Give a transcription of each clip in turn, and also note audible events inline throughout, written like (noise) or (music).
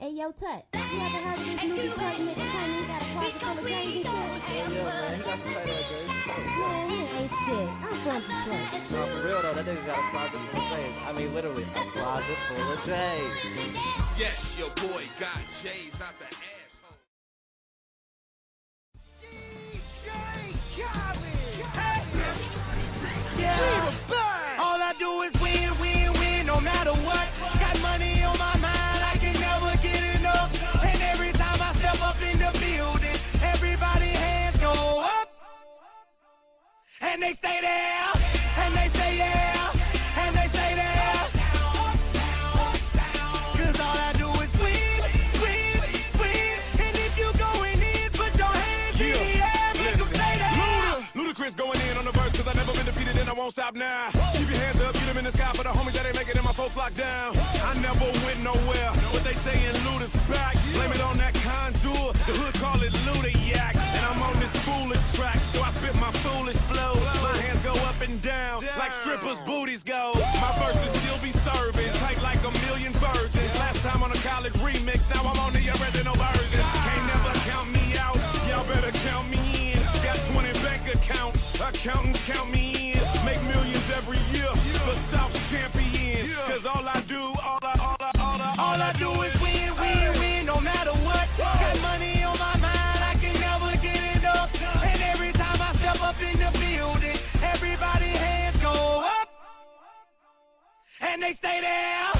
Hey, yo, Tut, you ever heard of this movie truck nigga claiming he got a closet full of J's and shit? Yeah, man, he got some tight ass jerseys. Man, he ain't shit. I'm from Detroit. No, for real though, that nigga got a closet full of J's. I mean, literally, a closet full of J's. Yes, your boy got J's out the asshole. And they stay there, and they say yeah, and they stay there. Cause all I do is win, win, win. And if you going in, put your hands in the air, make 'em stay there. Ludacris going in on the verse, cause I never been defeated and I won't stop now. Keep your hands up, get them in the sky for the homies that ain't making it, my folks locked down. I never went nowhere, but they saying Luda's back. Blame it on that contour, the hood call it Ludayak. Accountants count me in. Make millions every year, the South's champion. Cause all I do, all I, all I, all I, All I do is win, win, win, no matter what. Got money on my mind, I can never get enough. And every time I step up in the building, everybody hands go up. And they stay there,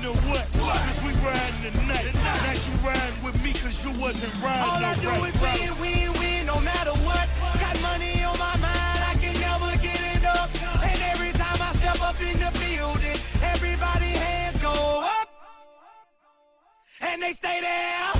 Riding or what? Cause we riding tonight. Now you riding with me cause you wasn't riding All I do is win, win, win, no matter what. Got money on my mind, I can never get enough. And every time I step up in the building, everybody hands go up. And they stay there,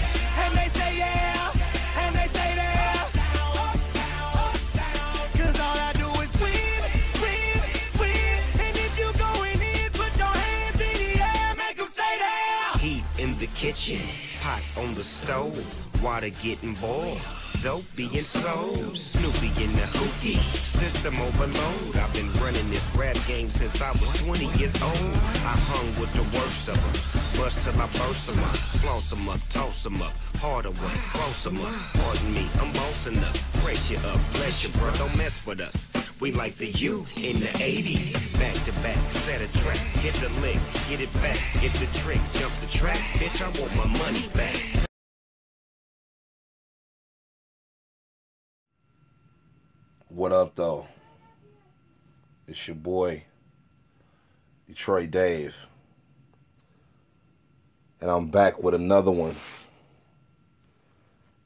kitchen, pot on the stove, water getting boiled. Dope being sold, Snoopy in the hookie, system overload. I've been running this rap game since I was 20 years old. I hung with the worst of them, bust till I burst them up, floss them up, toss them up, harder work, close them up. Pardon me, I'm bossing up, press you up, bless you, bro, don't mess with us. We like the U in the 80s. Back to back, set a track, hit the lick, get it back, get the trick, jump the track. Bitch, I want my money back. What up, though? It's your boy, Dtroyt Dave. And I'm back with another one.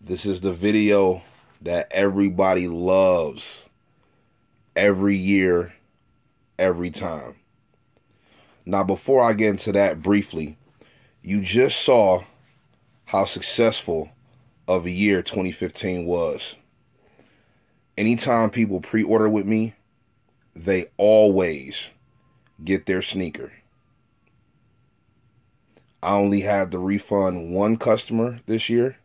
This is the video that everybody loves every year, every time. Now, before I get into that briefly, you just saw how successful of a year 2015 was anytime people pre-order with me, they always get their sneaker. I only had to refund one customer this year,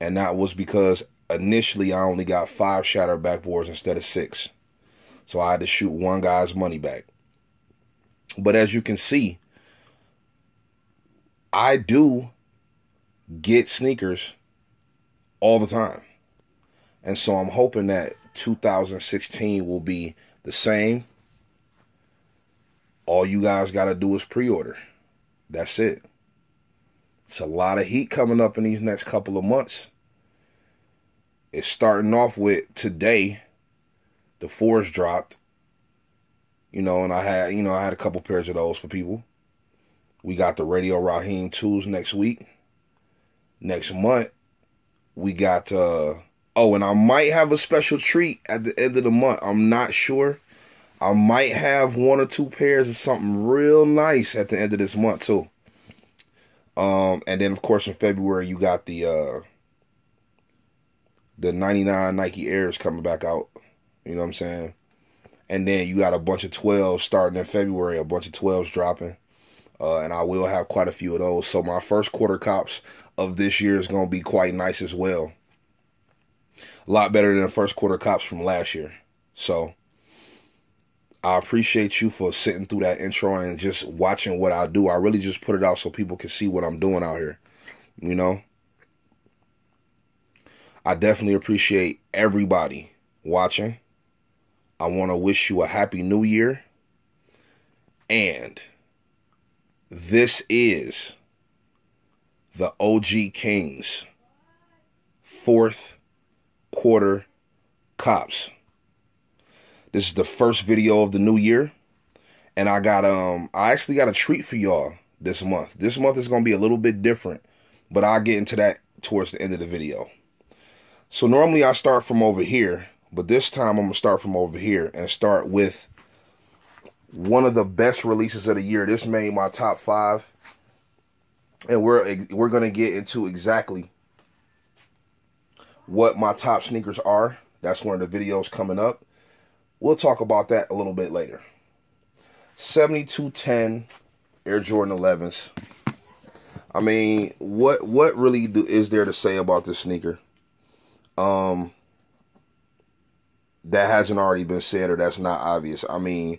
and that was because initially I only got five shatter backboards instead of six. So I had to shoot one guy's money back. But as you can see, I do get sneakers all the time. And so I'm hoping that 2016 will be the same. All you guys got to do is pre order. That's it. It's a lot of heat coming up in these next couple of months. It's starting off with today, the fours dropped. You know, and I had, you know, I had a couple pairs of those for people. We got the Radio Raheem 2s next week. Next month, we got uh oh, and I might have a special treat at the end of the month. I'm not sure. I might have one or two pairs of something real nice at the end of this month too. Um, and then of course in February you got the uh the 99 Nike Airs coming back out. You know what I'm saying? And then you got a bunch of 12s starting in February, a bunch of 12s dropping. Uh, and I will have quite a few of those. So my first quarter cops of this year is going to be quite nice as well. A lot better than the first quarter cops from last year. So I appreciate you for sitting through that intro and just watching what I do. I really just put it out so people can see what I'm doing out here. You know? I definitely appreciate everybody watching. I want to wish you a happy new year. And this is the OG Kings fourth quarter cops. This is the first video of the new year. And I got um I actually got a treat for y'all this month. This month is gonna be a little bit different, but I'll get into that towards the end of the video. So normally I start from over here, but this time I'm gonna start from over here and start with one of the best releases of the year. This made my top five, and we're we're gonna get into exactly what my top sneakers are. That's one of the videos coming up. We'll talk about that a little bit later. 7210 Air Jordan 11s. I mean, what what really do, is there to say about this sneaker? Um that hasn't already been said or that's not obvious. I mean,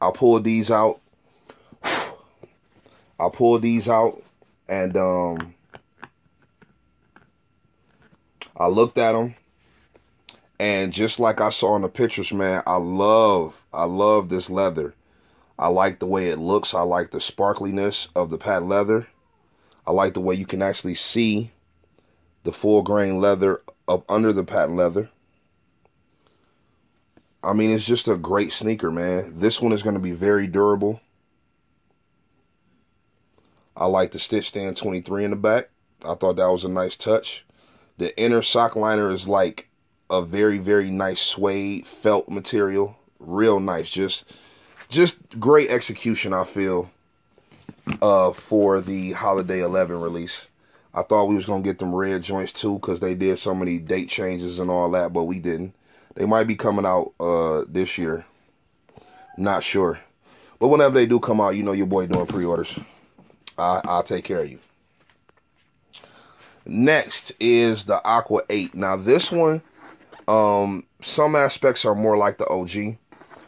I pulled these out. (sighs) I pulled these out and um I looked at them and just like I saw in the pictures, man, I love I love this leather. I like the way it looks. I like the sparkliness of the patent leather. I like the way you can actually see the full grain leather up under the patent leather. I mean, it's just a great sneaker, man. This one is going to be very durable. I like the stitch stand 23 in the back. I thought that was a nice touch. The inner sock liner is like a very, very nice suede felt material. Real nice. Just just great execution, I feel, uh, for the Holiday 11 release. I thought we was going to get them red joints too because they did so many date changes and all that, but we didn't. They might be coming out uh, this year. Not sure. But whenever they do come out, you know your boy doing pre-orders. I, I'll take care of you. Next is the Aqua 8. Now this one, um, some aspects are more like the OG.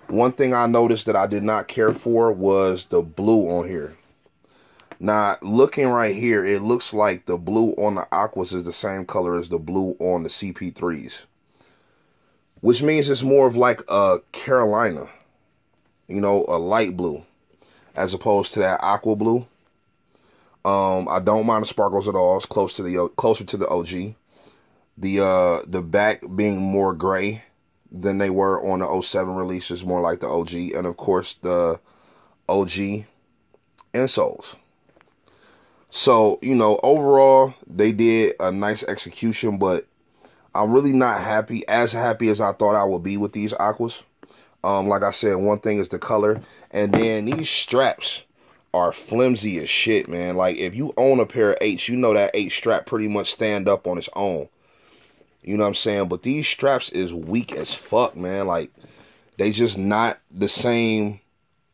One thing I noticed that I did not care for was the blue on here. Now, looking right here, it looks like the blue on the Aquas is the same color as the blue on the CP3s. Which means it's more of like a Carolina. You know, a light blue. As opposed to that aqua blue. Um, I don't mind the sparkles at all. It's close to the closer to the OG. The uh the back being more gray than they were on the 07 release is more like the OG. And of course the OG insoles. So, you know, overall they did a nice execution, but I'm really not happy, as happy as I thought I would be with these aquas. Um, like I said, one thing is the color. And then these straps are flimsy as shit, man. Like, if you own a pair of eights, you know that eight strap pretty much stand up on its own. You know what I'm saying? But these straps is weak as fuck, man. Like, they just not the same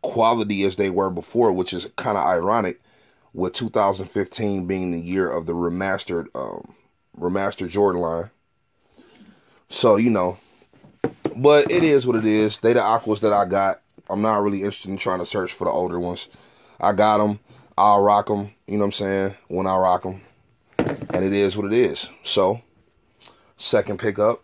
quality as they were before, which is kind of ironic with 2015 being the year of the remastered um, remastered Jordan line. So, you know, but it is what it is. They the aquas that I got. I'm not really interested in trying to search for the older ones. I got them. I'll rock them. You know what I'm saying? When I rock them. And it is what it is. So, second pickup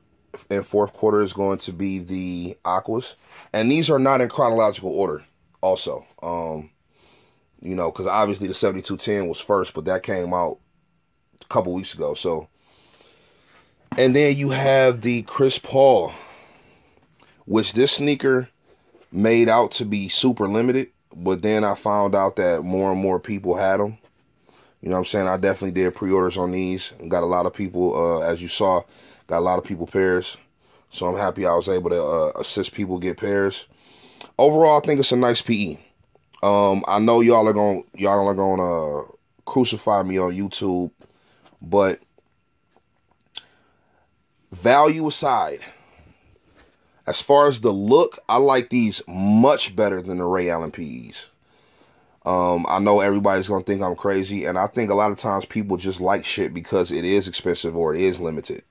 in fourth quarter is going to be the aquas. And these are not in chronological order also. Um, you know, because obviously the 7210 was first, but that came out a couple weeks ago. So, and then you have the Chris Paul, which this sneaker made out to be super limited, but then I found out that more and more people had them. You know what I'm saying? I definitely did pre-orders on these. Got a lot of people, uh, as you saw, got a lot of people pairs. So I'm happy I was able to uh, assist people get pairs. Overall, I think it's a nice PE. Um, I know y'all are gonna y'all are gonna uh, crucify me on YouTube, but value aside, as far as the look, I like these much better than the Ray Allen PEs. Um, I know everybody's gonna think I'm crazy, and I think a lot of times people just like shit because it is expensive or it is limited.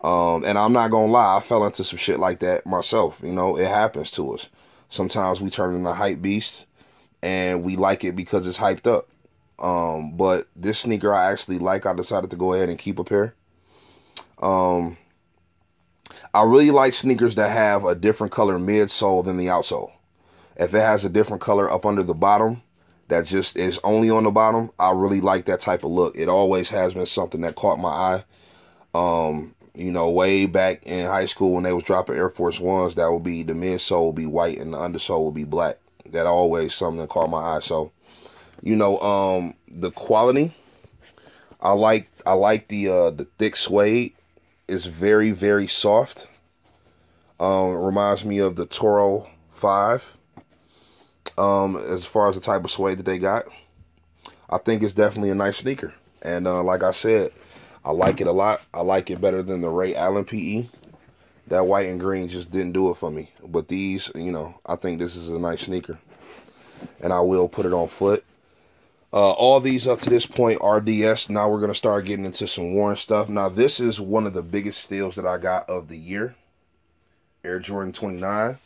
Um, and I'm not gonna lie, I fell into some shit like that myself. You know, it happens to us. Sometimes we turn into hype beasts, and we like it because it's hyped up. Um, but this sneaker I actually like. I decided to go ahead and keep a pair. Um, I really like sneakers that have a different color midsole than the outsole. If it has a different color up under the bottom, that just is only on the bottom, I really like that type of look. It always has been something that caught my eye. Um, you know, way back in high school when they was dropping Air Force Ones, that would be the midsole would be white and the undersole would be black. That always something that caught my eye. So, you know, um, the quality, I like I like the uh the thick suede. It's very, very soft. Um, reminds me of the Toro 5. Um, as far as the type of suede that they got. I think it's definitely a nice sneaker. And uh, like I said, I like it a lot. I like it better than the Ray Allen PE. That white and green just didn't do it for me. But these, you know, I think this is a nice sneaker. And I will put it on foot. Uh, all these up to this point RDS. Now we're going to start getting into some Warren stuff. Now this is one of the biggest steals that I got of the year. Air Jordan 29.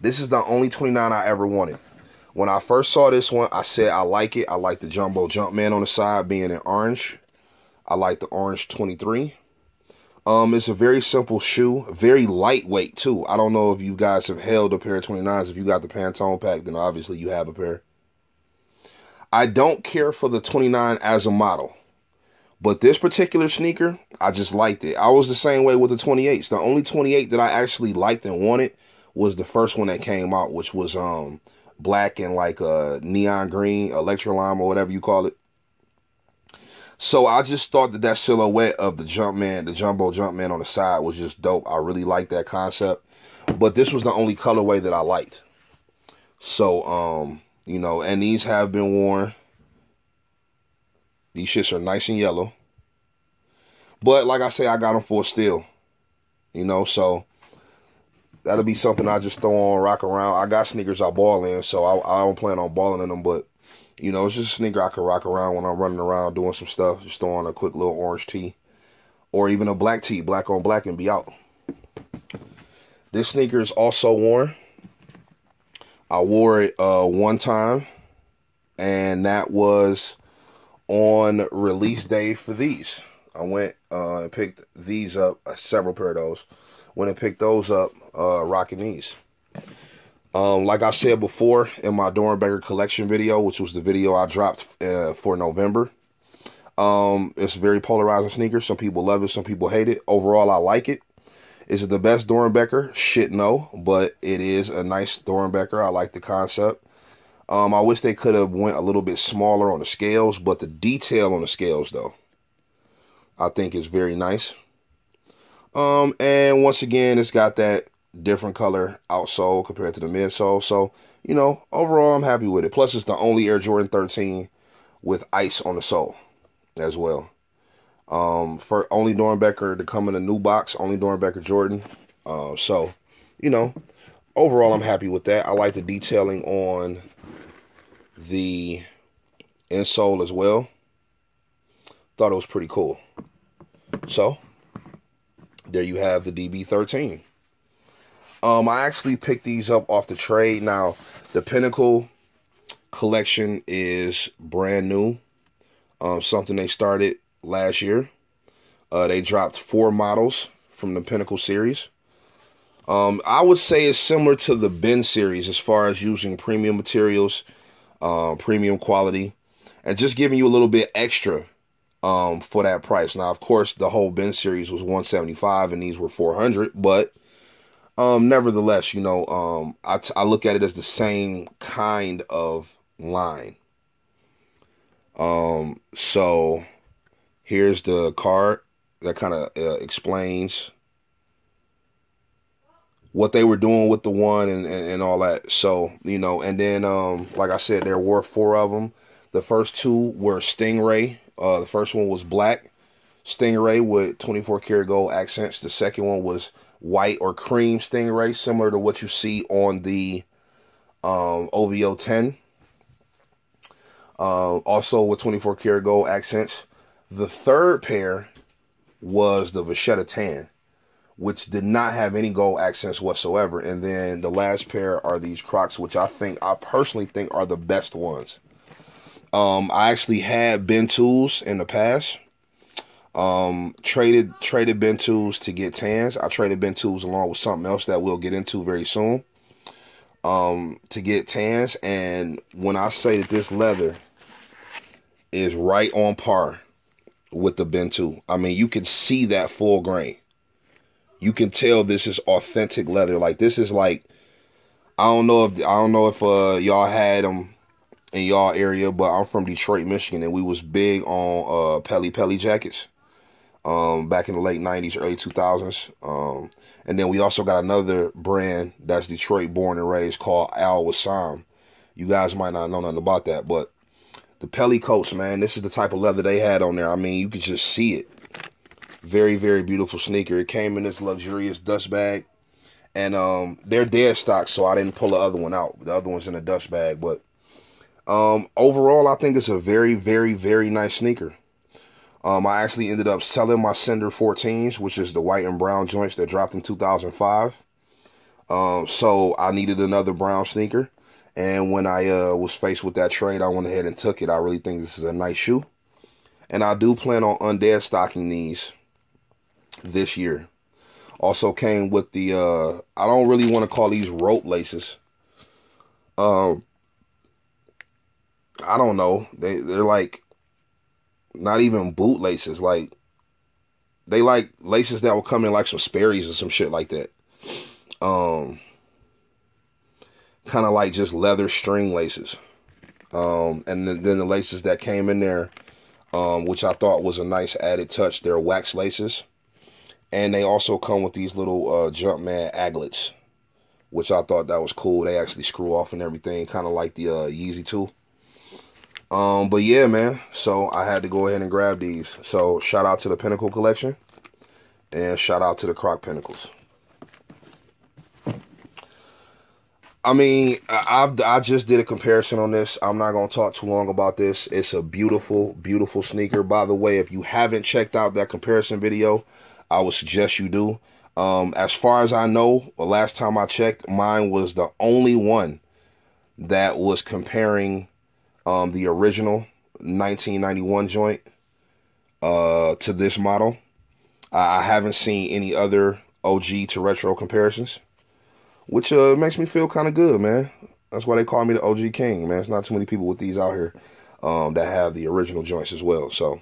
This is the only 29 I ever wanted. When I first saw this one, I said I like it. I like the Jumbo Jumpman on the side being in orange. I like the orange 23. Um, it's a very simple shoe, very lightweight too. I don't know if you guys have held a pair of 29s. If you got the Pantone pack, then obviously you have a pair. I don't care for the 29 as a model. But this particular sneaker, I just liked it. I was the same way with the 28s. The only 28 that I actually liked and wanted was the first one that came out, which was um black and like a uh, neon green, electro lime or whatever you call it. So I just thought that that silhouette of the Jumpman, the Jumbo Jumpman on the side was just dope. I really liked that concept. But this was the only colorway that I liked. So, um, you know, and these have been worn. These shits are nice and yellow. But like I say, I got them for a steal. You know, so that'll be something I just throw on, rock around. I got sneakers I ball in, so I, I don't plan on balling in them, but you know, it's just a sneaker I can rock around when I'm running around doing some stuff. Just throw on a quick little orange tee. Or even a black tee, black on black, and be out. This sneaker is also worn. I wore it uh, one time, and that was on release day for these. I went uh, and picked these up, uh, several pair of those. Went and picked those up, uh, rocking these. Um, like I said before in my Doernbecher collection video, which was the video I dropped uh, for November, um, it's very polarizing sneaker. Some people love it, some people hate it. Overall, I like it. Is it the best Doernbecher? Shit, no. But it is a nice Doernbecher. I like the concept. Um, I wish they could have went a little bit smaller on the scales, but the detail on the scales, though, I think is very nice. Um, and once again, it's got that different color outsole compared to the midsole. So, you know, overall, I'm happy with it. Plus, it's the only Air Jordan 13 with ice on the sole as well. Um, for only Doernbecher to come in a new box, only Doernbecher Jordan. Uh, so, you know, overall, I'm happy with that. I like the detailing on the insole as well. Thought it was pretty cool. So, there you have the DB13. Um, I actually picked these up off the trade. Now, the Pinnacle collection is brand new. Um, something they started last year. Uh, they dropped four models from the Pinnacle series. Um, I would say it's similar to the Ben series as far as using premium materials, uh, premium quality, and just giving you a little bit extra um, for that price. Now, of course, the whole Ben series was 175 and these were 400, but um, nevertheless, you know, um, I, t- I look at it as the same kind of line. Um, so here's the card that kind of uh, explains what they were doing with the one and, and, and, all that. So, you know, and then, um, like I said, there were four of them. The first two were Stingray. Uh, the first one was black Stingray with 24 karat gold accents. The second one was white or cream Stingray, similar to what you see on the um, OVO 10. Uh, also with 24 karat gold accents. The third pair was the Vachetta Tan, which did not have any gold accents whatsoever. And then the last pair are these Crocs, which I think, I personally think are the best ones. Um, I actually had Bentoos in the past. Um, traded traded Bentoos to get tans. I traded Bentoos along with something else that we'll get into very soon. Um, to get tans, and when I say that this leather is right on par with the Bentoo, I mean you can see that full grain. You can tell this is authentic leather. Like this is like I don't know if I don't know if uh y'all had them in y'all area, but I'm from Detroit, Michigan, and we was big on uh Pelle Pelle jackets. Um, back in the late 90s, early 2000s. Um, and then we also got another brand that's Detroit born and raised called Al Wissam. You guys might not know nothing about that, but the Pelle coats, man, this is the type of leather they had on there. I mean, you could just see it. Very, very beautiful sneaker. It came in this luxurious dust bag. And um, they're dead stock, so I didn't pull the other one out. The other one's in a dust bag. But um, overall, I think it's a very, very, very nice sneaker. Um, I actually ended up selling my Cinder 14s, which is the white and brown joints that dropped in 2005. Um, so I needed another brown sneaker. And when I uh, was faced with that trade, I went ahead and took it. I really think this is a nice shoe. And I do plan on undead stocking these this year. Also came with the, uh, I don't really want to call these rope laces. Um, I don't know. They, they're like not even boot laces. Like they like laces that will come in like some Sperry's or some shit like that. Um, kind of like just leather string laces. Um, and then, then the laces that came in there, um, which I thought was a nice added touch. They're wax laces, and they also come with these little uh, Jumpman aglets, which I thought that was cool. They actually screw off and everything, kind of like the uh, Yeezy 2. Um, but yeah, man. So I had to go ahead and grab these. So shout out to the Pinnacle Collection. And shout out to the Croc Pinnacles. I mean, I I just did a comparison on this. I'm not gonna talk too long about this. It's a beautiful, beautiful sneaker. By the way, if you haven't checked out that comparison video, I would suggest you do. Um, as far as I know, the last time I checked, mine was the only one that was comparing um, the original 1991 joint uh, to this model. I haven't seen any other OG to retro comparisons, which uh, makes me feel kind of good, man. That's why they call me the OG King, man. It's not too many people with these out here um, that have the original joints as well. So,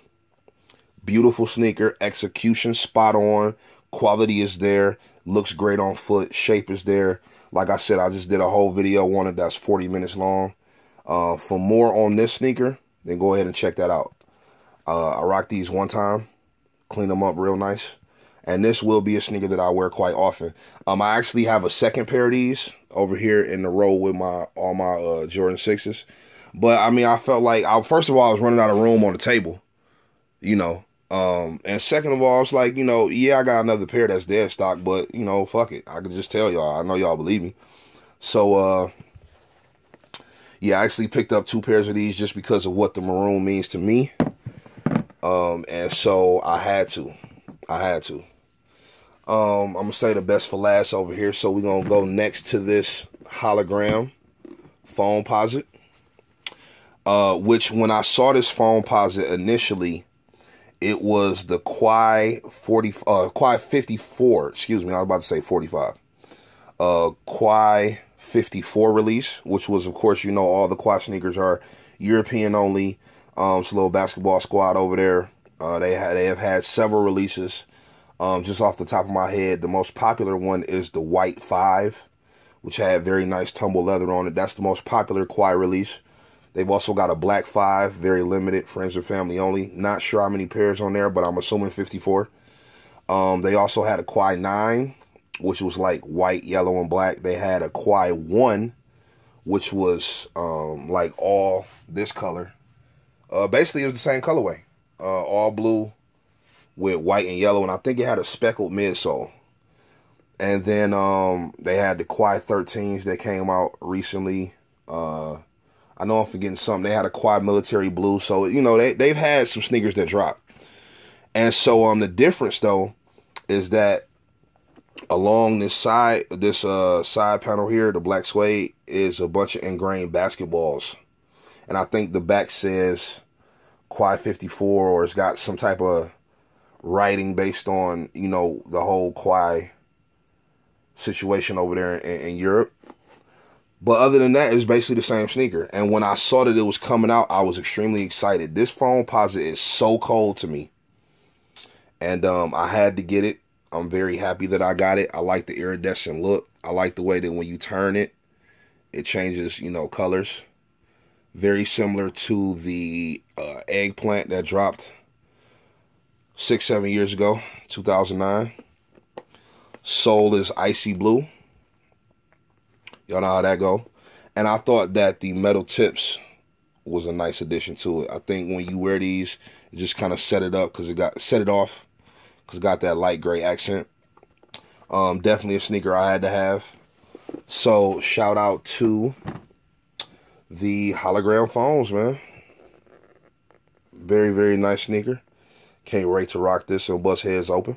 beautiful sneaker, execution spot on, quality is there, looks great on foot, shape is there. Like I said, I just did a whole video on it that's 40 minutes long. Uh, for more on this sneaker, then go ahead and check that out. Uh, I rock these one time, clean them up real nice. And this will be a sneaker that I wear quite often. Um, I actually have a second pair of these over here in the row with my all my uh, Jordan 6s. But, I mean, I felt like, I, first of all, I was running out of room on the table, you know. Um, and second of all, it's like, you know, yeah, I got another pair that's dead stock, but, you know, fuck it. I can just tell y'all. I know y'all believe me. So, uh, yeah, I actually picked up two pairs of these just because of what the maroon means to me. Um, and so I had to. I had to. Um, I'm gonna say the best for last over here. So we're gonna go next to this hologram Foamposite. Uh, which when I saw this Foamposite initially, it was the Quai 40 uh Quai 54, excuse me, I was about to say 45. Uh Quai 54 release, which was, of course, you know, all the quad sneakers are European only. Um, it's a little basketball squad over there. Uh, they had they have had several releases. Um, just off the top of my head, the most popular one is the White 5, which had very nice tumble leather on it. That's the most popular Quai release. They've also got a Black 5, very limited, friends and family only. Not sure how many pairs on there, but I'm assuming 54. Um, they also had a Quai 9, which was like white, yellow, and black. They had a Quai 1, which was um, like all this color. Uh, basically, it was the same colorway. Uh, all blue, with white and yellow, and I think it had a speckled midsole. And then um, they had the Quai 13s that came out recently. Uh, I know I'm forgetting something. They had a Quai military blue, so you know they they've had some sneakers that drop. And so um, the difference though is that along this side, this uh side panel here, the black suede is a bunch of ingrained basketballs, and I think the back says Quai 54 or it's got some type of writing based on you know the whole Quai situation over there in, in, Europe. But other than that, it's basically the same sneaker. And when I saw that it was coming out, I was extremely excited. This phone Foamposite is so cold to me, and um, I had to get it. I'm very happy that I got it. I like the iridescent look. I like the way that when you turn it, it changes, you know, colors. Very similar to the uh, eggplant that dropped six, seven years ago, 2009. Sole is icy blue. Y'all know how that go. And I thought that the metal tips was a nice addition to it. I think when you wear these, it just kind of set it up because it got set it off because it got that light gray accent. Um, definitely a sneaker I had to have. So shout out to the hologram foams, man. Very, very nice sneaker. Can't wait to rock this and bust heads open.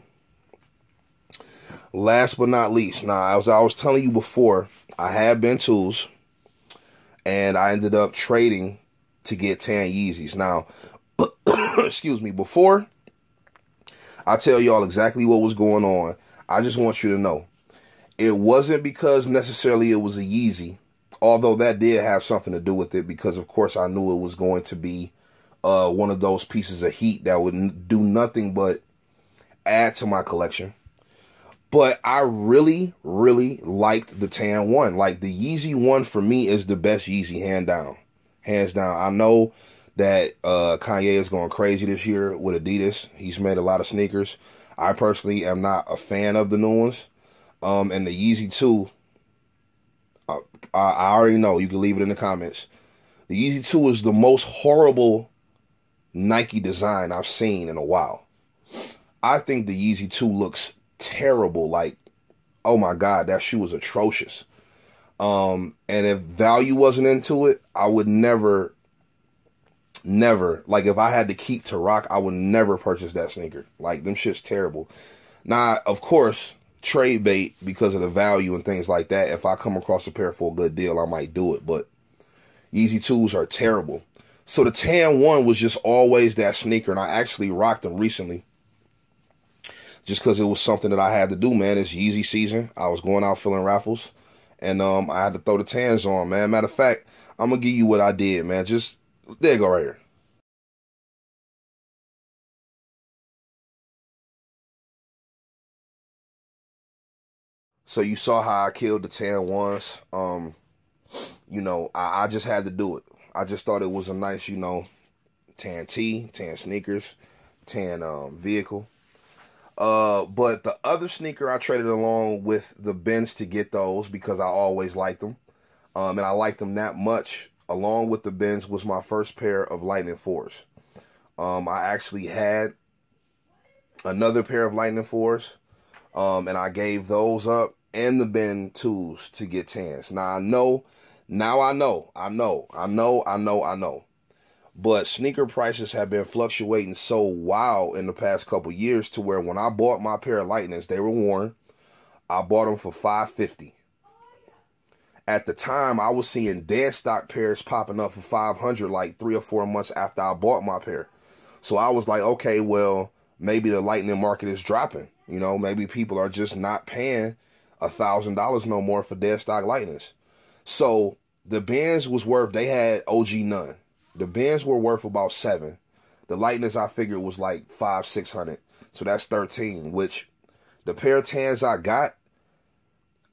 Last but not least, now as I was telling you before, I had been Tools, and I ended up trading to get tan Yeezys. Now, (coughs) excuse me, before I tell y'all exactly what was going on, I just want you to know it wasn't because necessarily it was a Yeezy, although that did have something to do with it because, of course, I knew it was going to be uh, one of those pieces of heat that would do nothing but add to my collection. But I really, really liked the tan one. Like the Yeezy one for me is the best Yeezy, hand down, hands down. I know that uh, Kanye is going crazy this year with Adidas. He's made a lot of sneakers. I personally am not a fan of the new ones. Um, and the Yeezy 2, uh, I, I already know. You can leave it in the comments. The Yeezy 2 is the most horrible Nike design I've seen in a while. I think the Yeezy 2 looks terrible. Like, oh my God, that shoe was atrocious. Um, and if value wasn't into it, I would never, never, like if I had to keep to rock, I would never purchase that sneaker. Like, them shit's terrible. Now, of course, trade bait because of the value and things like that. If I come across a pair for a good deal, I might do it. But Yeezy 2s are terrible. So the tan one was just always that sneaker, and I actually rocked them recently. Just because it was something that I had to do, man. It's Yeezy season. I was going out filling raffles, and um, I had to throw the tans on, man. Matter of fact, I'm gonna give you what I did, man. Just there you go, right here. So you saw how I killed the tan ones. Um, you know, I, I just had to do it. I just thought it was a nice, you know, tan tee, tan sneakers, tan um, vehicle. Uh, but the other sneaker I traded along with the Bens to get those because I always liked them. Um, and I liked them that much. Along with the Bens was my first pair of Lightning 4s. Um, I actually had another pair of Lightning 4s. Um, and I gave those up and the Ben 2s to get tans. Now I know now I know, I know, I know, I know, I know. But sneaker prices have been fluctuating so wild in the past couple years to where when I bought my pair of Lightnings, they were worn. I bought them for 550. At the time, I was seeing dead stock pairs popping up for 500 like 3 or 4 months after I bought my pair. So I was like, okay, well, maybe the Lightning market is dropping. You know, maybe people are just not paying a $1000 no more for dead stock Lightnings. So the Bens was worth, they had OG none. The Bens were worth about seven. The lightnings I figured was like five, six hundred. So that's 13, which The pair of tans I got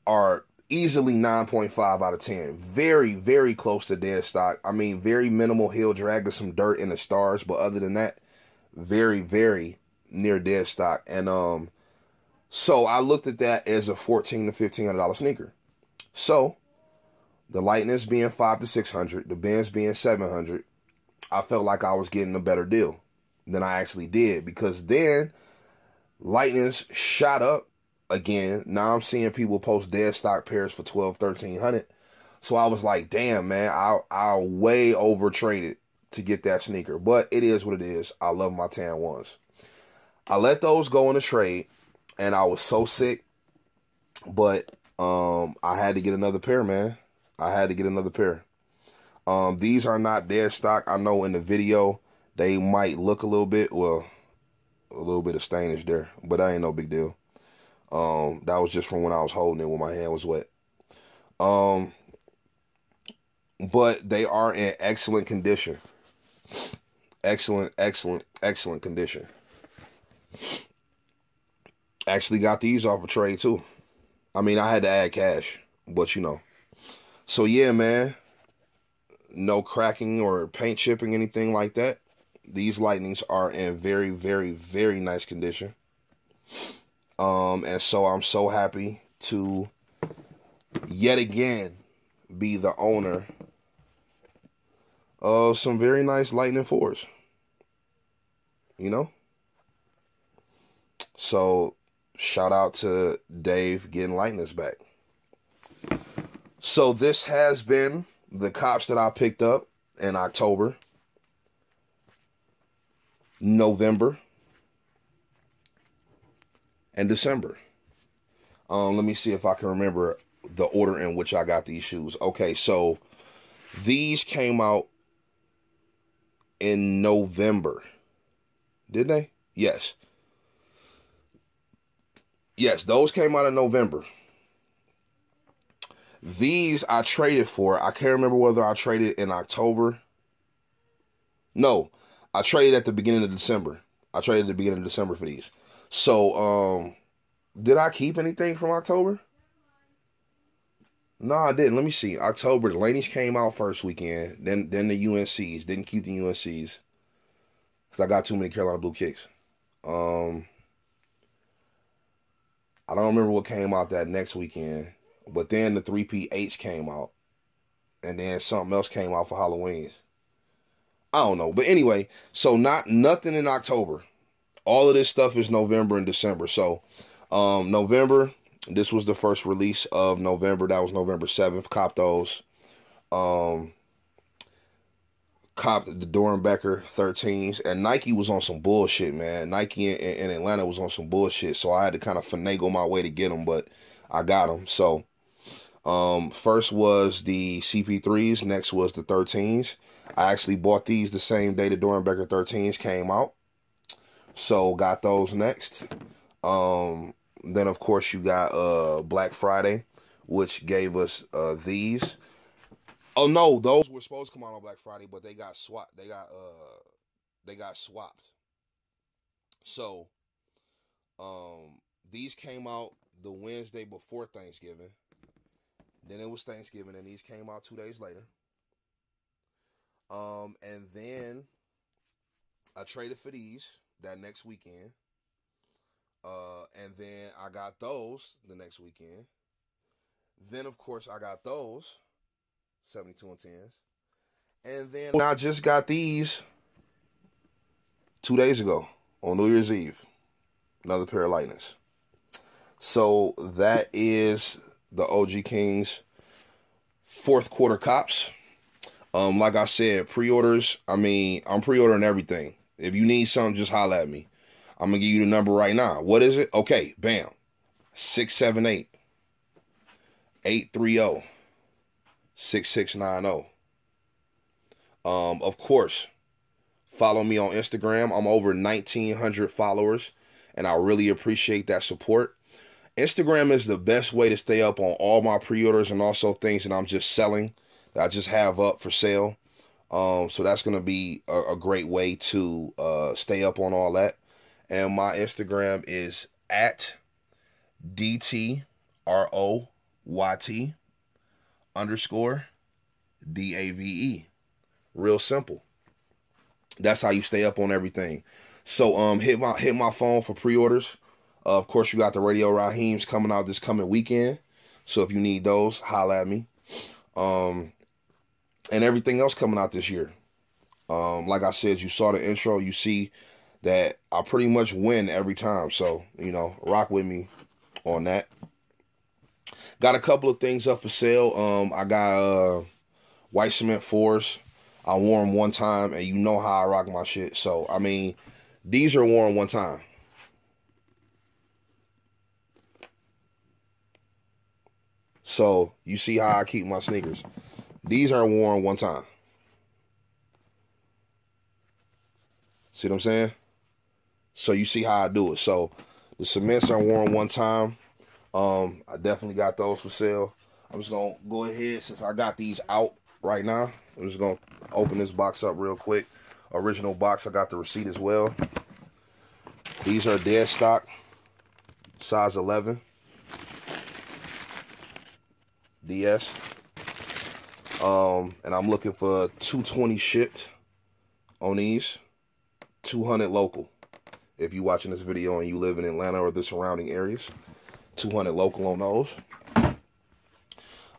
are easily 9.5 out of 10. Very, very close to dead stock. I mean, very minimal heel drag and some dirt in the stars, but other than that, very, very near dead stock. And um, so I looked at that as a fourteen to fifteen hundred dollar sneaker. So the lightnings being five to six hundred, the Bens being seven hundred, I felt like I was getting a better deal than I actually did because then lightnings shot up again. Now I'm seeing people post dead stock pairs for 12, 1300. So I was like, damn, man, I I way over traded to get that sneaker. But it is what it is. I love my tan ones. I let those go in the trade, and I was so sick. But um, I had to get another pair, man. I had to get another pair. Um, these are not dead stock. I know in the video they might look a little bit, well, a little bit of stainage there, but that ain't no big deal. Um, that was just from when I was holding it when my hand was wet. Um, but they are in excellent condition. Excellent, excellent, excellent condition. Actually got these off a trade too. I mean, I had to add cash, but you know. So yeah, man. No cracking or paint chipping, anything like that. These lightnings are in very, very, very nice condition. Um, and so I'm so happy to yet again be the owner of some very nice lightning fours. You know? So shout out to Dave getting lightnings back. So this has been the cops that I picked up in October, November, and December. Um, let me see if I can remember the order in which I got these shoes. Okay, so these came out in November. Did they? Yes. Yes, those came out in November. These I traded for. I can't remember whether I traded in October. No, I traded at the beginning of December. I traded at the beginning of December for these. So, um, did I keep anything from October? No, I didn't. Let me see. October, the ladies came out first weekend. Then, then the UNCs. Didn't keep the UNCs because I got too many Carolina Blue kicks. Um, I don't remember what came out that next weekend, but then the three P H came out, and then something else came out for Halloween. I don't know, but anyway, so not nothing in October. All of this stuff is November and December. So, um, November, this was the first release of November. That was November seventh. Cop those. Um, copped the Doernbecher 13s, and Nike was on some bullshit, man. Nike in, in, Atlanta was on some bullshit, so I had to kind of finagle my way to get them, but I got them. So, um, first was the CP3s, next was the 13s. I actually bought these the same day the Doernbecher 13s came out, so got those next. Um, then of course you got uh Black Friday, which gave us uh these. Oh no, those were supposed to come out on Black Friday, but they got swapped. They got uh they got swapped. So um these came out the Wednesday before Thanksgiving. Then it was Thanksgiving and these came out 2 days later. Um and then I traded for these that next weekend. Uh and then I got those the next weekend. Then of course I got those 72 and 10s. And then I just got these two days ago on New Year's Eve. Another pair of lightnings. So that is the OG Kings fourth quarter cops. Um, like I said, pre-orders. I mean, I'm pre-ordering everything. If you need something, just holler at me. I'm gonna give you the number right now. What is it? Okay, bam. 678 830 6690. Um, of course, follow me on Instagram. I'm over 1900 followers and I really appreciate that support. Instagram is the best way to stay up on all my pre-orders and also things that I'm just selling that I just have up for sale. Um, so that's going to be a, a, great way to uh, stay up on all that. And my Instagram is at D T R O Y T underscore D A V E. Real simple. That's how you stay up on everything. So um hit my hit my phone for pre-orders. Uh, of course, you got the Radio Raheem's coming out this coming weekend. So if you need those, holla at me. Um and everything else coming out this year. Um, like I said, you saw the intro, you see that I pretty much win every time. So, you know, rock with me on that. Got a couple of things up for sale. Um, I got uh white cement fours. I wore them one time, and you know how I rock my shit. So I mean, these are worn one time. So you see how I keep my sneakers. These are worn one time. See what I'm saying? So you see how I do it. So the cements are worn one time. Um, I definitely got those for sale. I'm just gonna go ahead since I got these out right now. I'm just gonna open this box up real quick. Original box. I got the receipt as well. These are dead stock, size 11. DS. Um, and I'm looking for 220 shipped on these. 200 local. If you're watching this video and you live in Atlanta or the surrounding areas, 200 local on those.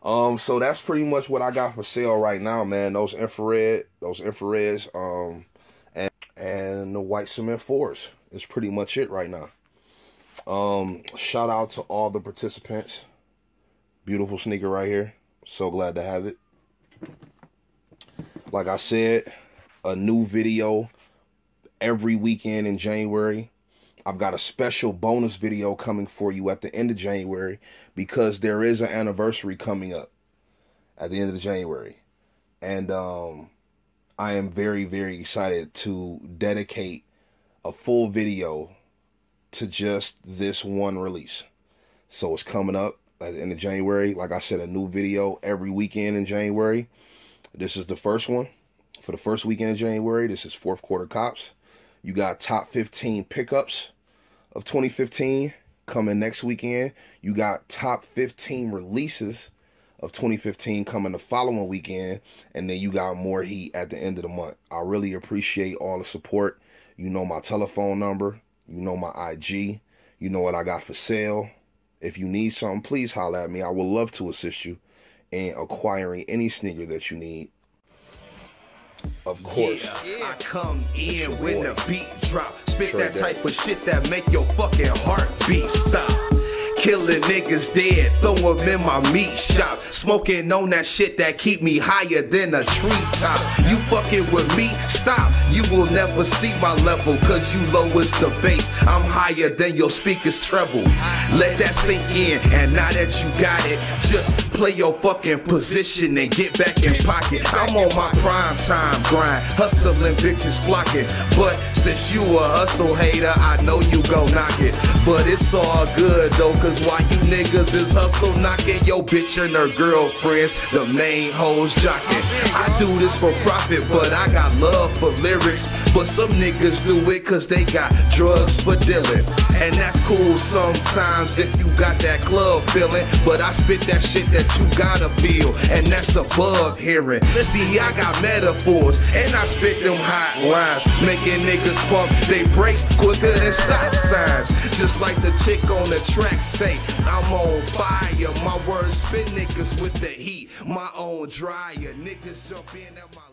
Um, so that's pretty much what I got for sale right now, man. Those infrared, those infrareds, um, and and the white cement fours is pretty much it right now. Um, shout out to all the participants. Beautiful sneaker right here. So glad to have it. Like I said, a new video every weekend in January. I've got a special bonus video coming for you at the end of January because there is an anniversary coming up at the end of January. And um, I am very, very excited to dedicate a full video to just this one release. So it's coming up at the end of January. Like I said, a new video every weekend in January. This is the first one for the first weekend of January. This is fourth quarter cops. You got top 15 pickups of 2015 coming next weekend. You got top 15 releases of 2015 coming the following weekend. And then you got more heat at the end of the month. I really appreciate all the support. You know my telephone number. You know my IG. You know what I got for sale. If you need something, please holler at me. I would love to assist you in acquiring any sneaker that you need. Of course. Yeah, I come in when the beat drop. Spit that type of shit that make your fucking heartbeat stop. Killing niggas dead, throw 'em in my meat shop. Smoking on that shit that keep me higher than a treetop. You fucking with me, stop. You will never see my level, cause you low as the bass. I'm higher than your speaker's treble. Let that sink in, and now that you got it, just play your fucking position and get back in pocket. I'm on my prime time grind, hustling bitches flocking. But since you a hustle hater, I know you gon' knock it. But it's all good though, cause why you niggas is hustle knocking your bitch and her girlfriends, the main hoes jocking. I do this for profit, but I got love for lyrics. But some niggas do it cause they got drugs for dealing. And that's cool sometimes if you got that club feeling. But I spit that shit that you gotta feel, and that's above hearing. See, I got metaphors, and I spit them hot lines, making niggas pump they brakes quicker than stop signs. Just like the chick on the track say, I'm on fire. My words spin niggas with the heat, my own dryer. Niggas jump in at my